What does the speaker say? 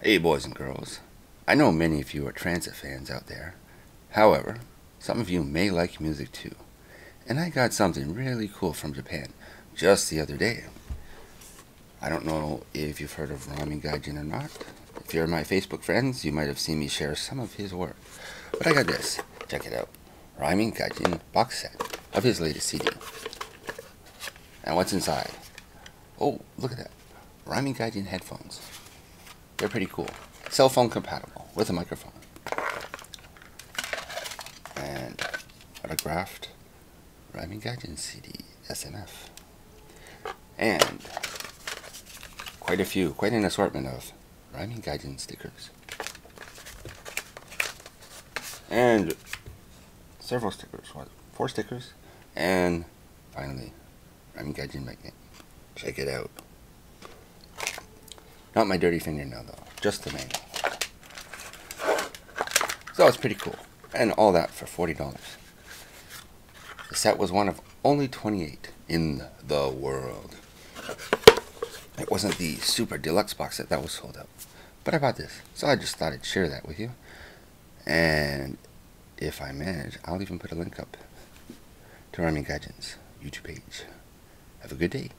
Hey, boys and girls. I know many of you are transit fans out there. However, some of you may like music too. And I got something really cool from Japan just the other day. I don't know if you've heard of Rhyming Gaijin or not. If you're my Facebook friends, you might have seen me share some of his work. But I got this. Check it out. Rhyming Gaijin box set of his latest CD. And what's inside? Oh, look at that. Rhyming Gaijin headphones. They're pretty cool. Cell phone compatible with a microphone. And autographed Rhyming Gaijin CD SMF. And quite a few, quite an assortment of Rhyming Gaijin stickers. And several stickers, what, four stickers? And finally, Rhyming Gaijin magnet. Check it out. Not my dirty fingernail though, just the manual. So it's pretty cool. And all that for $40. The set was one of only 28 in the world. It wasn't the super deluxe box set that was sold out. But I bought this, so I just thought I'd share that with you. And if I manage, I'll even put a link up to Rhyming Gaijin's YouTube page. Have a good day.